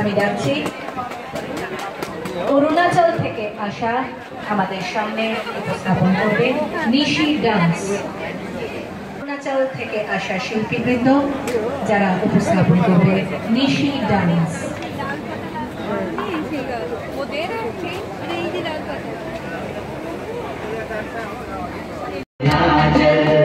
আমি ডাকছি অরুণাচল থেকে আসা আমাদের সামনে উপস্থাপন করবে নিশি ডান্স। অরুণাচল থেকে আসা শিল্পীবৃন্দ যারা উপস্থাপন করবে নিশি ডান্স। মুখ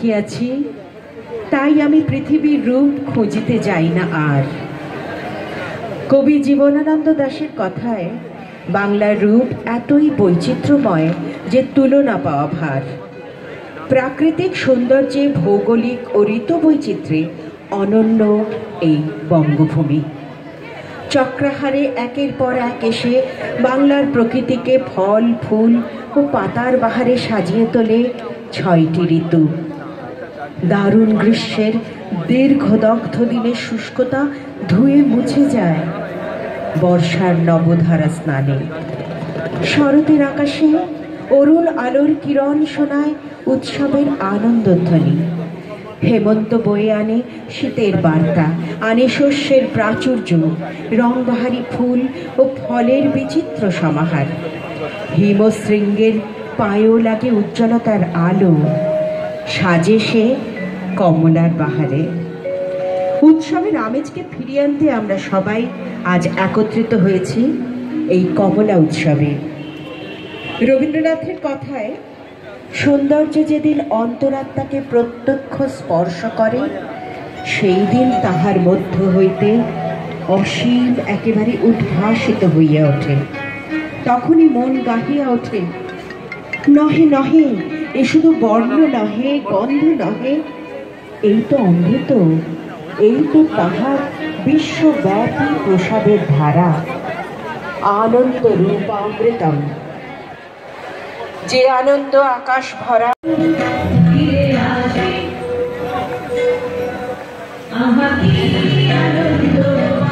দেখিয়াছি, তাই আমি পৃথিবীর রূপ খুঁজিতে যাই না আর। কবি জীবনানন্দ দাশের কথায়, বাংলার রূপ এতই বৈচিত্র্যময় যে তুলনা পাওয়া ভার। প্রাকৃতিক সৌন্দর্যে ভৌগোলিক ও ঋতু বৈচিত্র্যে অনন্য এই বঙ্গভূমি। চক্রাহারে একের পর এক এসে বাংলার প্রকৃতিকে ফল, ফুল ও পাতার বাহারে সাজিয়ে তোলে ছয়টি ঋতু। দারুণ গ্রীষ্মের দীর্ঘদগ্ধ দিনের শুষ্কতা ধুয়ে মুছে যায় বর্ষার নবধারা স্নানে। শরতের আকাশে অরুণ আলোর কিরণ শোনায় উৎসবের আনন্দধ্বনি। হেমন্ত বয়ে আনে শীতের বার্তা, আনে শস্যের প্রাচুর্য, রংবাহারি ফুল ও ফলের বিচিত্র সমাহার। হিমশৃঙ্গের পায়েও লাগে উজ্জ্বলতার আলো। সাজে সে কমলার বাহারে উৎসবের আমেজকে ফিরিয়ে আনতে আমরা সবাই আজ একত্রিত হয়েছি এই কমলা উৎসবে। রবীন্দ্রনাথের কথায়, সৌন্দর্য যেদিন অন্তরাত্মাকে প্রত্যক্ষ স্পর্শ করে, সেই দিন তাহার মধ্য হইতে অসীম একেবারে উদ্ভাসিত হইয়া ওঠে। তখনই মন গাহিয়া ওঠে, নহে নহে, এ শুধু বর্ণ নহে, গন্ধ নহে এই তো অমৃত এই তো তাহার বিশ্বব্যাপী প্রসাদের ধারা। আনন্দ রূপামৃতম। যে আনন্দ আকাশ ভরা। আমাকে one,